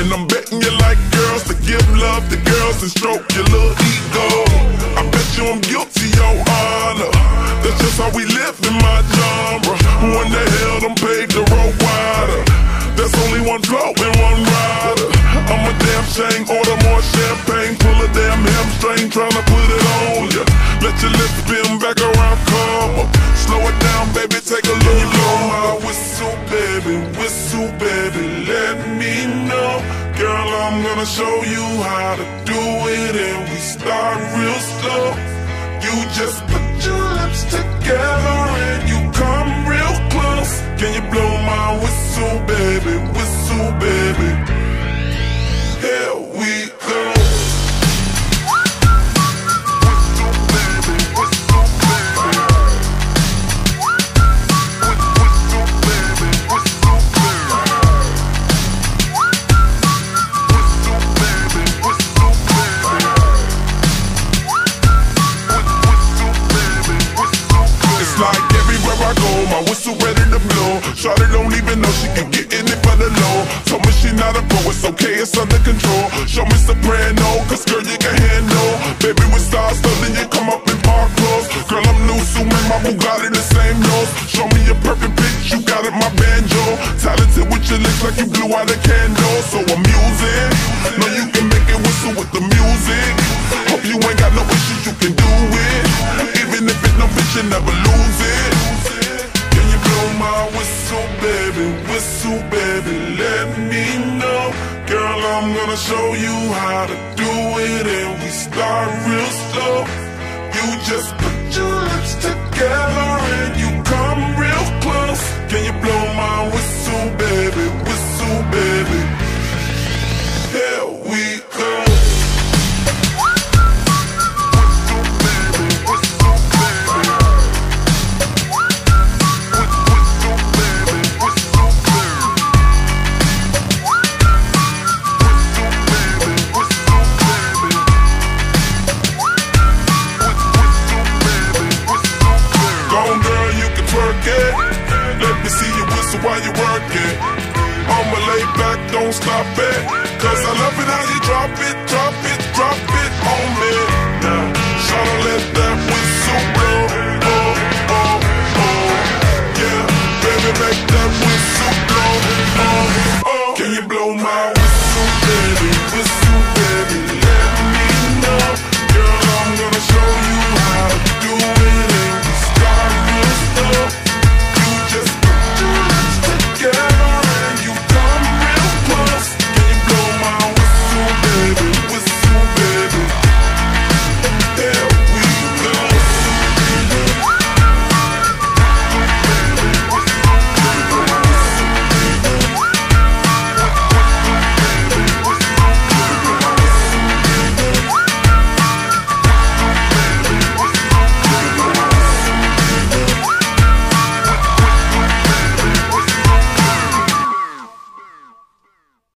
and I'm betting you like girls to give love to girls and stroke your little ego. I bet you I'm guilty, your honor. That's just how we live in my genre. Who in the hell done paved the road wider? There's only one Flo and one Rida. I'm a damn shame, order more champagne, pull a damn hamstring, tryna put you how to do it, and we start real slow. You just put your lips together and you Show me soprano, cause girl you can handle. Baby with so then you come up in park clothes. Girl I'm new, so my Bugatti the same nose. Show me your perfect pitch, you got it, my banjo. Talented with your lips like you blew out a candle. So I'm using, know you can make it whistle with the music. Girl, I'm gonna show you how to do it, and we start real slow. You just put your lips together